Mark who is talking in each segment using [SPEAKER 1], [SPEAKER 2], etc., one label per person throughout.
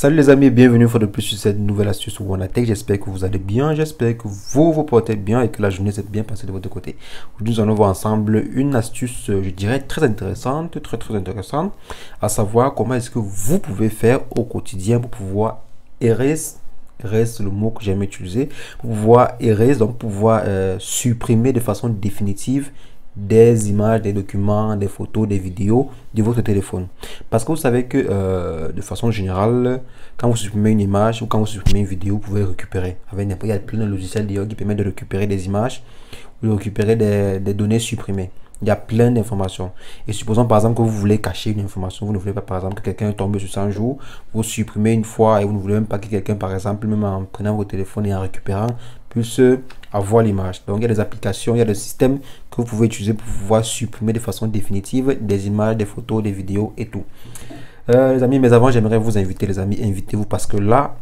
[SPEAKER 1] Salut les amis, bienvenue une fois de plus sur cette nouvelle astuce WannaTech. J'espère que vous allez bien, j'espère que vous vous portez bien et que la journée s'est bien passée de votre côté. Nous allons voir ensemble une astuce, je dirais, très intéressante, très très intéressante, à savoir comment est-ce que vous pouvez faire au quotidien pour pouvoir erase reste le mot que j'aime utiliser pouvoir erase donc pouvoir euh, supprimer de façon définitive des images, des documents, des photos, des vidéos de votre téléphone. Parce que vous savez que euh, de façon générale, quand vous supprimez une image ou quand vous supprimez une vidéo, vous pouvez récupérer. Il y a plein de logiciels qui permettent de récupérer des images ou de récupérer des, des données supprimées. Il y a plein d'informations. Et supposons par exemple que vous voulez cacher une information, vous ne voulez pas par exemple que quelqu'un tombe sur 100 jours, vous supprimez une fois et vous ne voulez même pas que quelqu'un par exemple, même en prenant votre téléphone et en récupérant, puisse avoir l'image. Donc il y a des applications, il y a des systèmes que vous pouvez utiliser pour pouvoir supprimer de façon définitive des images, des photos, des vidéos et tout. Euh, les amis, mais avant j'aimerais vous inviter les amis, invitez-vous parce que là,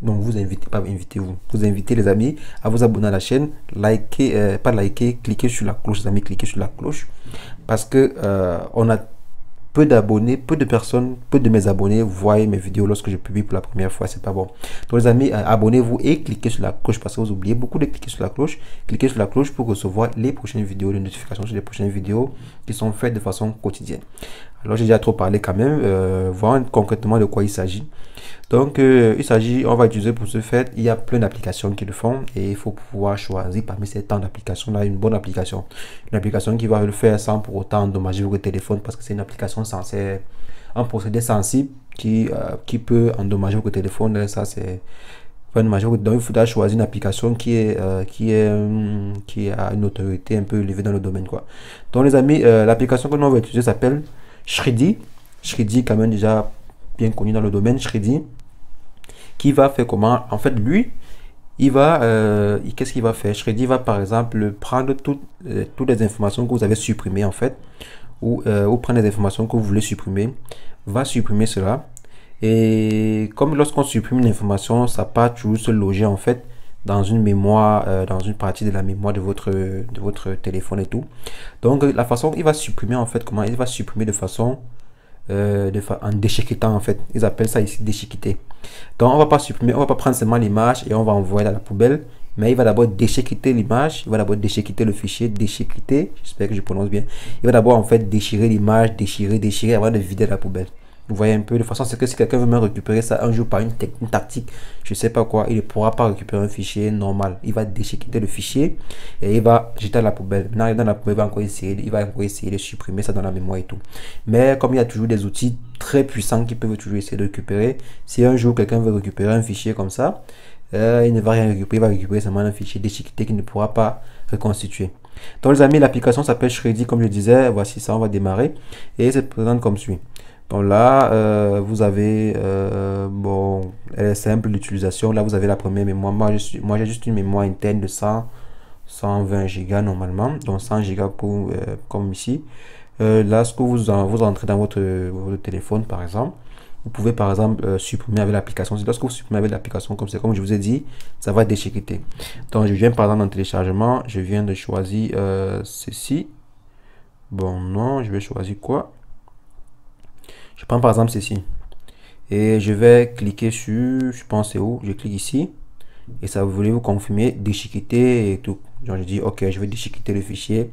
[SPEAKER 1] donc vous invitez, pas invitez-vous, vous invitez les amis à vous abonner à la chaîne, liker, euh, pas liker, cliquez sur la cloche, les amis, cliquez sur la cloche. Parce que euh, on a peu d'abonnés, peu de personnes, peu de mes abonnés voient mes vidéos lorsque je publie pour la première fois, c'est pas bon. Donc les amis, euh, abonnez-vous et cliquez sur la cloche parce que vous oubliez beaucoup de cliquer sur la cloche. Cliquez sur la cloche pour recevoir les prochaines vidéos, les notifications sur les prochaines vidéos qui sont faites de façon quotidienne. Alors j'ai déjà trop parlé quand même, euh, voir concrètement de quoi il s'agit. Donc euh, il s'agit, on va utiliser pour ce fait, il y a plein d'applications qui le font et il faut pouvoir choisir parmi ces temps d'applications là une bonne application. Une application qui va le faire sans pour autant endommager votre téléphone parce que c'est une application censée, un procédé sensible qui, euh, qui peut endommager votre téléphone. ça c'est donc il faudra choisir une application qui est qui est qui a une autorité un peu élevée dans le domaine quoi donc les amis l'application que nous va utiliser s'appelle Shreddy. Shreddy, quand même déjà bien connu dans le domaine, Shreddy. Qui va faire comment? En fait, lui, il va, euh, qu'est-ce qu'il va faire? Shreddy va par exemple prendre toutes, euh, toutes les informations que vous avez supprimées en fait, ou, euh, ou prendre les informations que vous voulez supprimer, va supprimer cela. Et comme lorsqu'on supprime une information, ça part toujours se loger en fait dans une mémoire, dans une partie de la mémoire de votre, de votre téléphone et tout. Donc la façon il va supprimer en fait, comment il va supprimer de façon euh, en déchiquetant en fait. Ils appellent ça ici déchiqueter. Donc on va pas supprimer, on va pas prendre seulement l'image et on va envoyer dans la poubelle. Mais il va d'abord déchiqueter l'image, il va d'abord déchiqueter le fichier, déchiqueter, j'espère que je prononce bien. Il va d'abord en fait déchirer l'image, déchirer, déchirer avant de vider la poubelle. Vous voyez un peu, de façon, c'est que si quelqu'un veut me récupérer ça un jour par une, technique tactique, je sais pas quoi, il ne pourra pas récupérer un fichier normal. Il va déchiqueter le fichier et il va jeter à la poubelle. Maintenant, la poubelle, il va encore essayer, il va encore essayer de supprimer ça dans la mémoire et tout. Mais comme il y a toujours des outils très puissants qui peuvent toujours essayer de récupérer, si un jour quelqu'un veut récupérer un fichier comme ça, euh, il ne va rien récupérer, il va récupérer seulement un fichier déchiqueté qu'il ne pourra pas reconstituer. Donc les amis, l'application s'appelle Shreddy, comme je disais, voici ça, on va démarrer et se présente comme suit. Donc là, euh, vous avez, euh, bon, elle est simple d'utilisation. Là, vous avez la première mémoire. Moi, j'ai juste une mémoire interne de 100, 120 Go normalement. Donc 100 Go pour, euh, comme ici. là, ce que vous, vous entrez dans votre, votre téléphone, par exemple, vous pouvez par exemple supprimer avec l'application. Lorsque vous supprimez avec l'application, comme c'est comme je vous ai dit, ça va déchiqueter. Donc je viens par exemple dans téléchargement, je viens de choisir ceci. Bon, non, je vais choisir quoi? Prends par exemple ceci. Et je vais cliquer sur, je pense c'est où, je clique ici. Et ça, voulez vous confirmer, déchiqueter et tout. Donc je dis OK, je vais déchiqueter le fichier.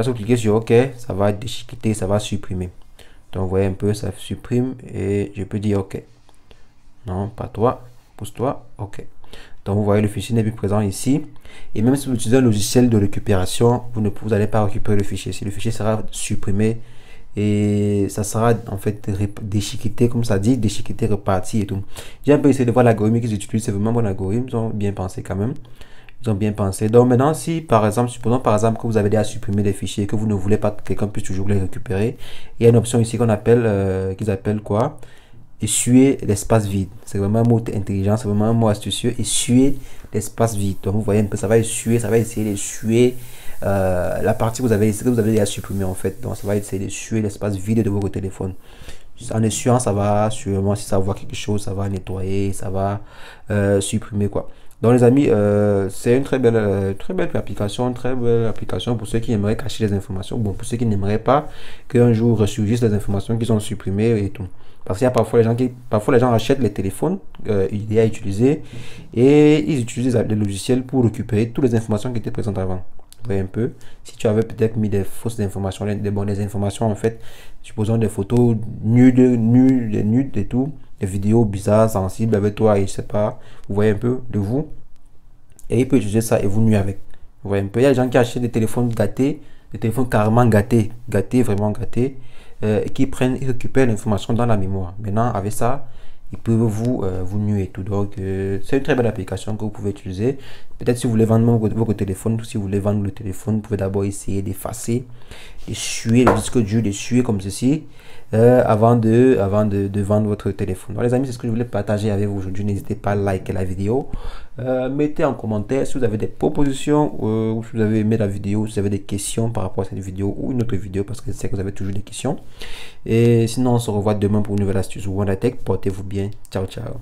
[SPEAKER 1] Si vous cliquez sur OK, ça va déchiqueter, ça va supprimer. Donc vous voyez un peu, ça supprime et je peux dire OK. Non, pas toi, pousse-toi, OK. Donc vous voyez, le fichier n'est plus présent ici. Et même si vous utilisez un logiciel de récupération, vous ne vous pas récupérer le fichier. Si le fichier sera supprimé, et ça sera en fait déchiqueté comme ça dit déchiqueté reparti et tout. J'ai un peu essayé de voir l'algorithme qu'ils utilisent c'est vraiment bon algorithme ils ont bien pensé quand même. Ils ont bien pensé. Donc maintenant si par exemple supposons par exemple que vous avez déjà supprimé des fichiers que vous ne voulez pas que quelqu'un puisse toujours les récupérer il y a une option ici qu'on appelle euh, qu'ils appellent quoi? Essuyer l'espace vide. C'est vraiment un mot intelligent c'est vraiment un mot astucieux. Essuyer l'espace vide. Donc vous voyez un peu ça va essuyer ça va essayer d'essuyer euh, la partie que vous avez, que vous avez déjà supprimé en fait. Donc ça va essayer de suer l'espace vide de votre téléphone. En essuyant, ça va sûrement, si ça voit quelque chose, ça va nettoyer, ça va euh, supprimer quoi. Donc les amis, euh, c'est une très belle, très belle application, très belle application pour ceux qui aimeraient cacher les informations, bon pour ceux qui n'aimeraient pas qu'un jour ressurgissent les informations qui sont supprimées et tout. Parce qu'il y a parfois les gens qui, parfois les gens achètent les téléphones euh, à utiliser et ils utilisent des logiciels pour récupérer toutes les informations qui étaient présentes avant. Un peu. Si tu avais peut-être mis des fausses informations, des bonnes informations en fait, supposons des photos nudes, nudes, nudes et tout, des vidéos bizarres, sensibles avec toi et je sais pas, vous voyez un peu de vous. Et il peut utiliser ça et vous nuire avec. Vous voyez un peu. Il y a des gens qui achètent des téléphones gâtés, des téléphones carrément gâtés, gâtés, vraiment gâtés euh, qui prennent, ils récupèrent l'information dans la mémoire. Maintenant, avec ça, ils peuvent vous, euh, vous nuire tout. Donc, euh, c'est une très belle application que vous pouvez utiliser. Peut-être si vous voulez vendre votre, téléphone, ou si vous voulez vendre le téléphone, vous pouvez d'abord essayer d'effacer, d'essuyer le disque dur, d'essuyer comme ceci. Euh, avant, de, avant de, de, vendre votre téléphone. Donc les amis, c'est ce que je voulais partager avec vous aujourd'hui. N'hésitez pas à liker la vidéo. Euh, mettez en commentaire si vous avez des propositions euh, ou si vous avez aimé la vidéo, si vous avez des questions par rapport à cette vidéo ou une autre vidéo parce que je sais que vous avez toujours des questions. Et sinon, on se revoit demain pour une nouvelle astuce ou. Portez-vous bien. Ciao, ciao.